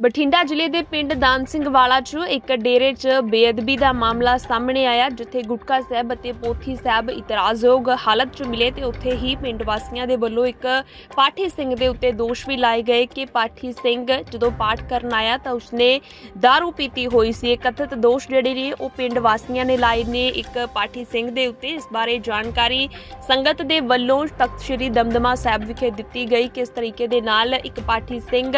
ਬਠਿੰਡਾ ਜ਼ਿਲ੍ਹੇ ਦੇ ਪਿੰਡ ਦਾਨ ਸਿੰਘ ਵਾਲਾ 'ਚ ਇੱਕ ਡੇਰੇ 'ਚ ਬੇਅਦਬੀ ਦਾ ਮਾਮਲਾ ਸਾਹਮਣੇ ਆਇਆ, ਜਿੱਥੇ ਗੁਟਕਾ ਸਾਹਿਬ ਅਤੇ ਪੋਥੀ ਸਾਹਿਬ ਇਤਰਾਜ਼ਯੋਗ ਹਾਲਤ 'ਚ ਮਿਲੇ ਤੇ ਉੱਥੇ ਹੀ ਪਿੰਡ ਵਾਸੀਆਂ ਦੇ ਵੱਲੋਂ ਇੱਕ ਪਾਠੀ ਸਿੰਘ ਦੇ ਉੱਤੇ ਦੋਸ਼ ਵੀ ਲਾਏ ਗਏ ਕਿ ਪਾਠੀ ਸਿੰਘ ਜਦੋਂ ਪਾਠ ਕਰਨ ਆਇਆ ਤਾਂ ਉਸਨੇ दारू ਪੀਤੀ ਹੋਈ ਸੀ। ਇਹ ਕਥਿਤ ਦੋਸ਼ ਜਿਹੜੇ ਨੇ, ਉਹ ਪਿੰਡ ਵਾਸੀਆਂ ਨੇ ਲਾਏ ਨੇ। ਇੱਕ ਪਾਠੀ ਸਿੰਘ ਦੇ ਉੱਤੇ ਇਸ ਬਾਰੇ ਜਾਣਕਾਰੀ ਸੰਗਤ ਦੇ ਵੱਲੋਂ ਤਖਤ ਸ੍ਰੀ ਦਮਦਮਾ ਸਾਹਿਬ ਵਿਖੇ ਦਿੱਤੀ ਗਈ ਕਿਸ ਤਰੀਕੇ ਦੇ ਨਾਲ ਇੱਕ ਪਾਠੀ ਸਿੰਘ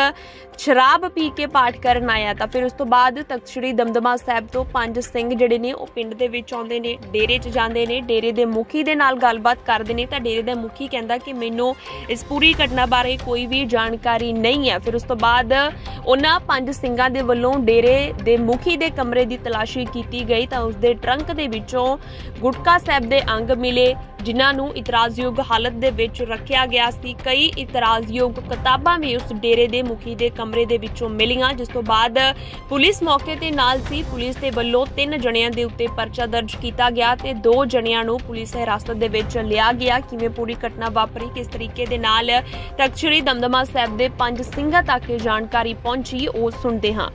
ਸ਼ਰਾਬ ਪੀ ਕੇ ਪਾਠ ਕਰਨ ਆਇਆ ਤਾਂ ਫਿਰ ਉਸ ਤੋਂ ਬਾਅਦ ਤਖਤ ਸ੍ਰੀ ਦਮਦਮਾ ਸਾਹਿਬ ਤੋਂ ਪੰਜ ਸਿੰਘ ਜਿਹੜੇ ਨੇ ਉਹ ਪਿੰਡ ਦੇ ਵਿੱਚ ਆਉਂਦੇ ਨੇ, ਡੇਰੇ 'ਚ ਜਾਂਦੇ ਨੇ, ਡੇਰੇ ਦੇ ਮੁਖੀ ਦੇ ਨਾਲ ਗੱਲਬਾਤ ਕਰਦੇ ਨੇ ਤਾਂ ਡੇਰੇ ਦਾ ਮੁਖੀ ਕਹਿੰਦਾ ਕਿ ਮੈਨੂੰ ਇਸ ਪੂਰੀ ਘਟਨਾ ਬਾਰੇ ਕੋਈ ਵੀ ਜਾਣਕਾਰੀ ਨਹੀਂ ਹੈ। ਫਿਰ ਉਸ ਤੋਂ ਬਾਅਦ ਉਹਨਾਂ ਪੰਜ ਸਿੰਘਾਂ ਦੇ ਵੱਲੋਂ ਡੇਰੇ ਦੇ ਮੁਖੀ ਦੇ ਕਮਰੇ ਦੀ ਤਲਾਸ਼ੀ ਕੀਤੀ ਗਈ ਤਾਂ ਉਸ ਦੇ ਟਰੰਕ ਦੇ ਵਿੱਚੋਂ ਗੁਟਕਾ ਸਾਹਿਬ ਦੇ ਅੰਗ ਮਿਲੇ। ਜਿਨ੍ਹਾਂ ਨੂੰ ਇਤਰਾਜ਼ਯੋਗ ਹਾਲਤ ਦੇ ਵਿੱਚ ਰੱਖਿਆ ਗਿਆ ਸੀ। ਕਈ ਇਤਰਾਜ਼ਯੋਗ ਕਿਤਾਬਾਂ ਵੀ ਉਸ ਡੇਰੇ ਦੇ ਮੁਖੀ ਦੇ ਕਮਰੇ ਦੇ ਵਿੱਚੋਂ ਮਿਲੀਆਂ, ਜਿਸ ਤੋਂ ਬਾਅਦ ਪੁਲਿਸ ਮੌਕੇ ਤੇ ਨਾਲ ਸੀ। ਪੁਲਿਸ ਦੇ ਵੱਲੋਂ ਤਿੰਨ ਜਣਿਆਂ ਦੇ ਉੱਤੇ ਪਰਚਾ ਦਰਜ ਕੀਤਾ ਗਿਆ ਤੇ ਦੋ ਜਣਿਆਂ ਨੂੰ ਪੁਲਿਸ ਹਿਰਾਸਤ ਦੇ ਵਿੱਚ ਲਿਆ ਗਿਆ। ਕਿਵੇਂ ਪੂਰੀ ਘਟਨਾ ਵਾਪਰੀ, ਕਿਸ ਤਰੀਕੇ ਦੇ ਨਾਲ ਤਖਤ ਸ੍ਰੀ ਦਮਦਮਾ ਸਾਹਿਬ ਦੇ ਪੰਜ ਸਿੰਘਾਂ ਤੱਕ ਜਾਣਕਾਰੀ ਪਹੁੰਚੀ, ਉਹ ਸੁਣਦੇ ਹਾਂ।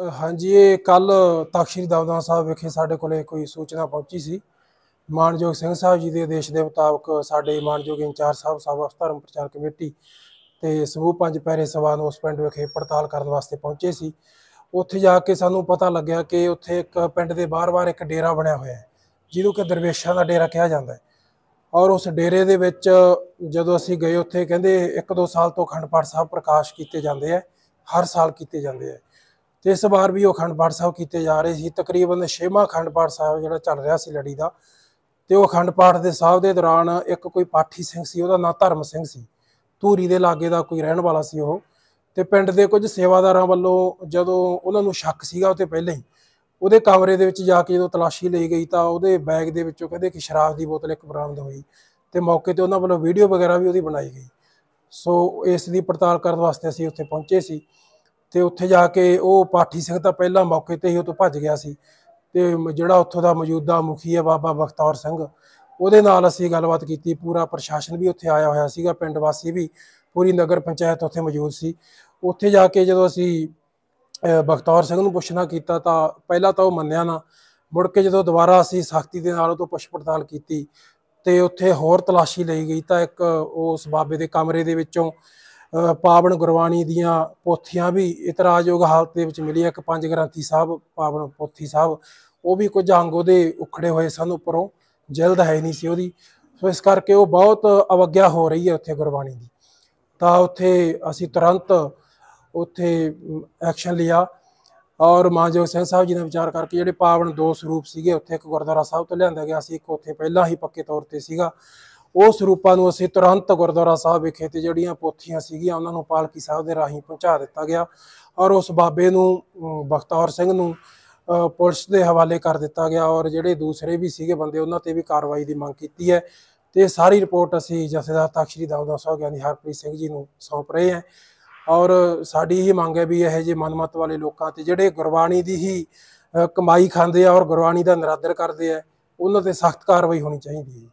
ਹਾਂਜੀ, ਇਹ ਕੱਲ ਤਖਸ਼ਰੀ ਦਮਦਮਾ ਸਾਹਿਬ ਵਿਖੇ ਸਾਡੇ ਕੋਲੇ ਕੋਈ ਸੂਚਨਾ ਪਹੁੰਚੀ ਸੀ। ਮਾਨਯੋਗ ਸਿੰਘ ਸਾਹਿਬ ਜੀ ਦੇ ਆਦੇਸ਼ ਦੇ ਮੁਤਾਬਕ ਸਾਡੇ ਮਾਨਯੋਗ ਇੰਚਾਰਜ ਸਾਹਿਬ ਸਾਹਿਬ ਧਰਮ ਪ੍ਰਚਾਰ ਕਮੇਟੀ ਤੇ ਸਮੂਹ ਪੰਜ ਪੈਰੇ ਸਭਾ ਨੂੰ ਉਸ ਪਿੰਡ ਵਿਖੇ ਪੜਤਾਲ ਕਰਨ ਵਾਸਤੇ ਪਹੁੰਚੇ ਸੀ। ਉੱਥੇ ਜਾ ਕੇ ਸਾਨੂੰ ਪਤਾ ਲੱਗਿਆ ਕਿ ਉੱਥੇ ਇੱਕ ਪਿੰਡ ਦੇ ਬਾਹਰ-ਬਾਹਰ ਇੱਕ ਡੇਰਾ ਬਣਿਆ ਹੋਇਆ ਹੈ, ਜਿਹਨੂੰ ਕਿ ਦਰਵੇਸ਼ਾਂ ਦਾ ਡੇਰਾ ਕਿਹਾ ਜਾਂਦਾ ਹੈ। ਔਰ ਉਸ ਡੇਰੇ ਦੇ ਵਿੱਚ ਜਦੋਂ ਅਸੀਂ ਗਏ, ਉੱਥੇ ਕਹਿੰਦੇ ਇੱਕ ਦੋ ਸਾਲ ਤੋਂ ਅਖੰਡ ਪਾਠ ਸਾਹਿਬ ਪ੍ਰਕਾਸ਼ ਕੀਤੇ ਜਾਂਦੇ ਆ ਹਰ ਸਾਲ ਕੀਤੇ ਜਾਂਦੇ ਆ ਤੇ ਇਸ ਵਾਰ ਵੀ ਉਹ ਅਖੰਡ ਪਾਠ ਸਾਹਿਬ ਕੀਤੇ ਜਾ ਰਹੇ ਸੀ, ਤਕਰੀਬਨ 6ਵਾਂ ਅਖੰਡ ਪਾਠ ਸਾਹਿਬ ਜਿਹੜਾ ਚੱਲ ਰਿਹਾ ਸੀ ਲੜੀ ਦਾ, ਤੇ ਉਹ ਅਖੰਡ ਪਾਠ ਦੇ ਸਾਹਿਬ ਦੇ ਦੌਰਾਨ ਇੱਕ ਕੋਈ ਪਾਠੀ ਸਿੰਘ ਸੀ, ਉਹਦਾ ਨਾਂ ਧਰਮ ਸਿੰਘ ਸੀ, ਧੂਰੀ ਦੇ ਲਾਗੇ ਦਾ ਕੋਈ ਰਹਿਣ ਵਾਲਾ ਸੀ ਉਹ, ਤੇ ਪਿੰਡ ਦੇ ਕੁਝ ਸੇਵਾਦਾਰਾਂ ਵੱਲੋਂ ਜਦੋਂ ਉਹਨਾਂ ਨੂੰ ਸ਼ੱਕ ਸੀਗਾ ਉਹ ਤੇ ਪਹਿਲਾਂ ਹੀ, ਉਹਦੇ ਕਮਰੇ ਦੇ ਵਿੱਚ ਜਾ ਕੇ ਜਦੋਂ ਤਲਾਸ਼ੀ ਲਈ ਗਈ ਤਾਂ ਉਹਦੇ ਬੈਗ ਦੇ ਵਿੱਚੋਂ ਕਹਿੰਦੇ ਕਿ ਸ਼ਰਾਬ ਦੀ ਬੋਤਲ ਇੱਕ ਬਰਾਮਦ ਹੋਈ, ਤੇ ਮੌਕੇ ਤੇ ਉਹਨਾਂ ਵੱਲੋਂ ਵੀਡੀਓ ਵਗੈਰਾ ਵੀ ਉਹਦੀ ਬਣਾਈ ਗਈ, ਸੋ ਇਸ ਦੀ ਪੜਤਾਲ ਕਰਨ ਵਾਸਤੇ ਅਸੀਂ ਉੱਥੇ ਪਹੁੰਚੇ ਸੀ ਤੇ ਉੱਥੇ ਜਾ ਕੇ ਉਹ ਪਾਠੀ ਸਿੰਘ ਤਾਂ ਪਹਿਲਾਂ ਮੌਕੇ ਤੇ ਹੀ ਉਹ ਤੋਂ ਭੱਜ ਗਿਆ ਸੀ ਤੇ ਜਿਹੜਾ ਉੱਥੋਂ ਦਾ ਮੌਜੂਦਾ ਮੁਖੀ ਹੈ ਬਾਬਾ ਬਖਤੌਰ ਸਿੰਘ ਉਹਦੇ ਨਾਲ ਅਸੀਂ ਗੱਲਬਾਤ ਕੀਤੀ ਪੂਰਾ ਪ੍ਰਸ਼ਾਸਨ ਵੀ ਉੱਥੇ ਆਇਆ ਹੋਇਆ ਸੀਗਾ ਪਿੰਡ ਵਾਸੀ ਵੀ ਪੂਰੀ ਨਗਰ ਪੰਚਾਇਤ ਉੱਥੇ ਮੌਜੂਦ ਸੀ। ਉੱਥੇ ਜਾ ਕੇ ਜਦੋਂ ਅਸੀਂ ਅਹ, ਬਖਤੌਰ ਸਿੰਘ ਨੂੰ ਪੁੱਛਣਾ ਕੀਤਾ ਤਾਂ ਪਹਿਲਾਂ ਤਾਂ ਉਹ ਮੰਨਿਆ ਨਾ ਮੁੜ ਕੇ ਜਦੋਂ ਦੁਬਾਰਾ ਅਸੀਂ ਸਖਤੀ ਦੇ ਨਾਲ ਉਹ ਤੋਂ ਪੁੱਛ ਪੜਤਾਲ ਕੀਤੀ ਤੇ ਉੱਥੇ ਹੋਰ ਤਲਾਸ਼ੀ ਲਈ ਗਈ ਤਾਂ ਇੱਕ ਉਸ ਬਾਬੇ ਦੇ ਕਮਰੇ ਦੇ ਵਿੱਚੋਂ ਪਾਵਨ ਗੁਰਬਾਣੀ ਦੀਆਂ ਪੋਥੀਆਂ ਵੀ ਇਤਰਾਜ਼ਯੋਗ ਹਾਲਤ ਦੇ ਵਿੱਚ ਮਿਲੀ ਇੱਕ ਪੰਜ ਗ੍ਰੰਥੀ ਸਾਹਿਬ, ਪਾਵਨ ਪੋਥੀ ਸਾਹਿਬ, ਉਹ ਵੀ ਕੁਝ ਅੰਗ ਉਹਦੇ ਉਖੜੇ ਹੋਏ ਸਨ ਉੱਪਰੋਂ, ਜਲਦ ਹੈ ਨਹੀਂ ਸੀ ਉਹਦੀ। ਸੋ ਇਸ ਕਰਕੇ ਉਹ ਬਹੁਤ ਅਵਗਿਆ ਹੋ ਰਹੀ ਹੈ ਉੱਥੇ ਗੁਰਬਾਣੀ ਦੀ। ਤਾਂ ਉੱਥੇ ਅਸੀਂ ਤੁਰੰਤ ਉੱਥੇ ਐਕਸ਼ਨ ਲਿਆ ਔਰ ਮਾਨਯੋਗ ਸਿੰਘ ਸਾਹਿਬ ਜੀ ਨੇ ਵਿਚਾਰ ਕਰਕੇ ਜਿਹੜੇ ਪਾਵਨ ਦੋ ਸਰੂਪ ਸੀਗੇ, ਉੱਥੇ ਇੱਕ ਗੁਰਦੁਆਰਾ ਸਾਹਿਬ ਤੋਂ ਲਿਆਂਦਾ ਗਿਆ ਸੀ। ਇੱਕ ਉੱਥੇ ਪਹਿਲਾਂ ਹੀ ਪੱਕੇ ਤੌਰ ਤੇ ਸੀਗਾ। ਉਸ ਸਰੂਪਾਂ ਨੂੰ ਅਸੀਂ ਤੁਰੰਤ ਗੁਰਦੁਆਰਾ ਸਾਹਿਬ ਵਿਖੇ ਤੇ ਜਿਹੜੀਆਂ ਪੋਥੀਆਂ ਸੀਗੀਆਂ ਉਹਨਾਂ ਨੂੰ ਪਾਲਕੀ ਸਾਹਿਬ ਦੇ ਰਾਹੀਂ ਪਹੁੰਚਾ ਦਿੱਤਾ ਗਿਆ ਔਰ ਉਸ ਬਾਬੇ ਨੂੰ ਬਖਤੌਰ ਸਿੰਘ ਨੂੰ ਪੁਲਿਸ ਦੇ ਹਵਾਲੇ ਕਰ ਦਿੱਤਾ ਗਿਆ ਔਰ ਜਿਹੜੇ ਦੂਸਰੇ ਵੀ ਸੀਗੇ ਬੰਦੇ ਉਹਨਾਂ ਤੇ ਵੀ ਕਾਰਵਾਈ ਦੀ ਮੰਗ ਕੀਤੀ ਹੈ ਤੇ ਸਾਰੀ ਰਿਪੋਰਟ ਅਸੀਂ ਜਥੇਦਾਰ ਤਖਸ਼ਰੀ ਦਮਦਮਾ ਸਾਹਿਬ ਗਿਆਨੀ ਹਰਪ੍ਰੀਤ ਸਿੰਘ ਜੀ ਨੂੰ ਸੌਂਪ ਰਹੇ ਹਾਂ ਔਰ ਸਾਡੀ ਇਹ ਮੰਗ ਹੈ ਵੀ ਇਹ ਜੇ ਮਨਮਤ ਵਾਲੇ ਲੋਕਾਂ ਤੇ ਜਿਹੜੇ ਗੁਰਬਾਣੀ ਦੀ ਹੀ ਕਮਾਈ ਖਾਂਦੇ ਆ ਔਰ ਗੁਰਬਾਣੀ ਦਾ ਨਿਰਾਦਰ ਕਰਦੇ ਆ, ਉਹਨਾਂ ਤੇ ਸਖਤ ਕਾਰਵਾਈ ਹੋਣੀ ਚਾਹੀਦੀ ਹੈ